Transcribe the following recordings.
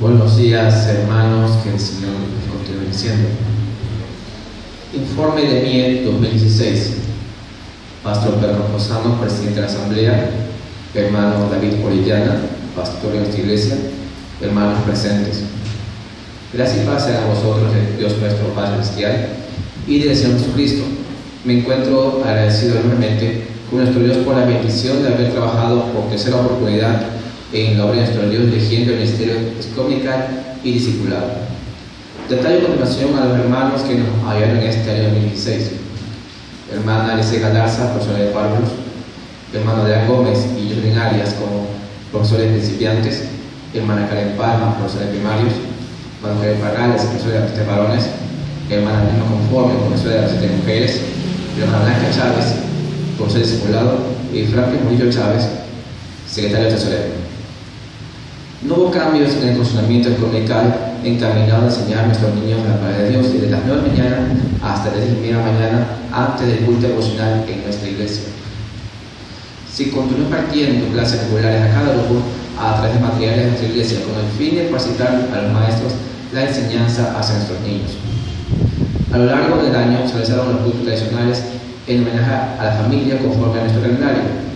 Buenos días, hermanos, que el Señor les continúe diciendo. Informe de MIE 2016. Pastor Pedro Rosano, presidente de la Asamblea, hermano David Orellana, pastor de nuestra iglesia, hermanos presentes. Gracias y paz a vosotros, Dios nuestro Padre Celestial y del Señor Jesucristo. Me encuentro agradecido enormemente con nuestro Dios por la bendición de haber trabajado por tercera oportunidad en la obra de nuestro Dios, dirigiendo el ministerio escomical y discipulado. Detalle continuación a los hermanos que nos ayudaron en este año 2016. Hermana Alice Galarza, profesora de párvulos, hermano Adrián Gómez y Jordan Arias como profesores principiantes, hermana Karen Palma, profesora de primarios, hermano Karen Parrales, profesora de varones, hermana Lima Conforme, profesora de mujeres, hermana Blanca Chávez, profesor de discipulado, y Franklin Murillo Chávez, secretario de tesorero. No hubo cambios en el funcionamiento económico encaminado a enseñar a nuestros niños la palabra de Dios desde las 9 de la mañana hasta las 10 de la mañana antes del culto emocional en nuestra iglesia. Si continúan partiendo clases regulares a cada grupo a través de materiales de nuestra iglesia con el fin de capacitar a los maestros la enseñanza hacia nuestros niños. A lo largo del año se realizaron los cultos tradicionales en homenaje a la familia conforme a nuestro calendario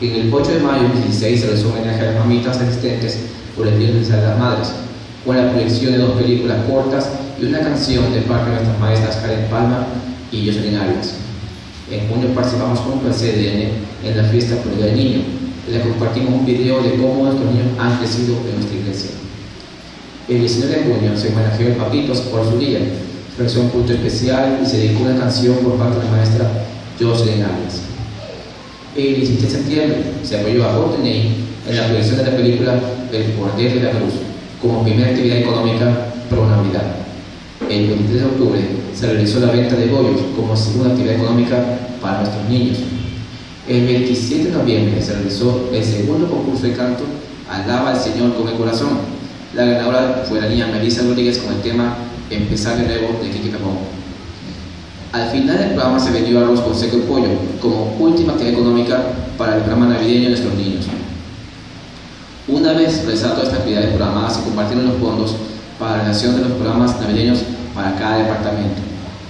en el 8 de mayo del 16 se realizó homenaje a las mamitas asistentes por el Día de las Madres, con la proyección de dos películas cortas y una canción de parte de nuestras maestras Karen Palma y Jocelyn Arias. En junio participamos junto al CDN en la fiesta por el Día del Niño, la que compartimos un video de cómo nuestros niños han crecido en nuestra iglesia. El 19 de junio se homenajeó a Papitos por su día, realizó un culto especial y se dedicó una canción por parte de la maestra Jocelyn Arias el 17 de septiembre se apoyó a Courtney en la producción de la película El Poder de la Cruz como primera actividad económica pro Navidad. El 23 de octubre se realizó la venta de bollos como segunda actividad económica para nuestros niños. El 27 de noviembre se realizó el segundo concurso de canto Alaba al Señor con el corazón. La ganadora fue la niña Melissa Rodríguez con el tema Empezar de nuevo de Kiki Capón. Al final del programa se vendió arroz con seco y pollo como última actividad económica para el programa navideño de nuestros niños. Una vez realizadas todas estas actividades programadas, se compartieron los fondos para la realización de los programas navideños para cada departamento.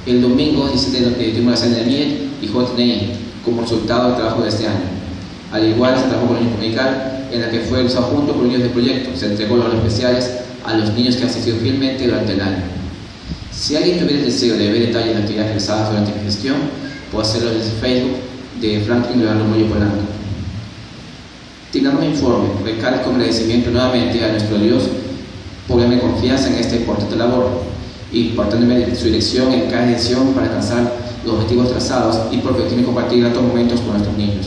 El domingo 17 de tuvimos la cena de miel y JNI como resultado del trabajo de este año. Al igual se trabajó con el comunical en la que fue usado junto con niños de proyecto. Se entregó los especiales a los niños que han asistido fielmente durante el año. Si alguien tuviera el deseo de ver detalles de actividades realizadas durante mi gestión, puede hacerlo desde Facebook de Franklin Leonardo Moyo Polanco. Tirando mi informe, recalco mi agradecimiento nuevamente a nuestro Dios por darme confianza en esta importante labor y por darme su dirección en cada edición para alcanzar los objetivos trazados y por permitirme compartir estos momentos con nuestros niños.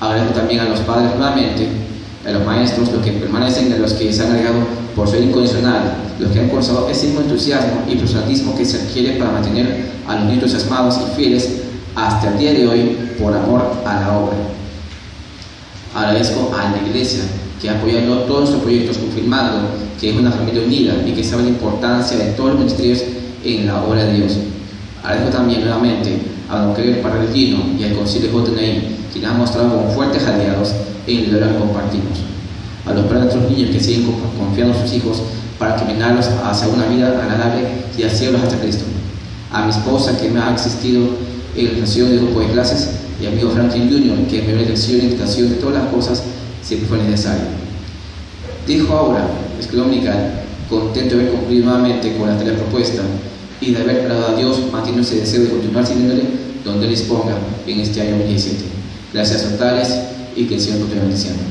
Agradezco también a los padres nuevamente, a los maestros, los que permanecen, a los que se han agregado por ser incondicional, los que han cursado ese mismo entusiasmo y personalismo que se adquiere para mantener a los niños entusiasmados y fieles hasta el día de hoy por amor a la obra. Agradezco a la Iglesia que ha apoyado todos nuestros proyectos confirmando que es una familia unida y que sabe la importancia de todos los ministerios en la obra de Dios. Agradezco también nuevamente a don Querido Parrellino y al Concilio JNI, quienes han mostrado como fuertes aliados en el dolor que compartimos a los padres de nuestros niños que siguen confiando en sus hijos para caminarlos hacia una vida agradable y hacia los hasta Cristo. A mi esposa que me ha asistido en la organización del grupo de clases y a mi amigo Franklin Jr. que me dio lección y invitación de todas las cosas siempre fue necesario. Dijo ahora, escribió Dominical, contento de haber cumplido nuevamente con la tarea propuesta y de haber agradado a Dios, manteniendo ese deseo de continuar sirviéndole donde Él disponga en este año 2017. Gracias a totales y que el Señor continúe bendiciendo.